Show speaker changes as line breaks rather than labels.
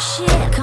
shit.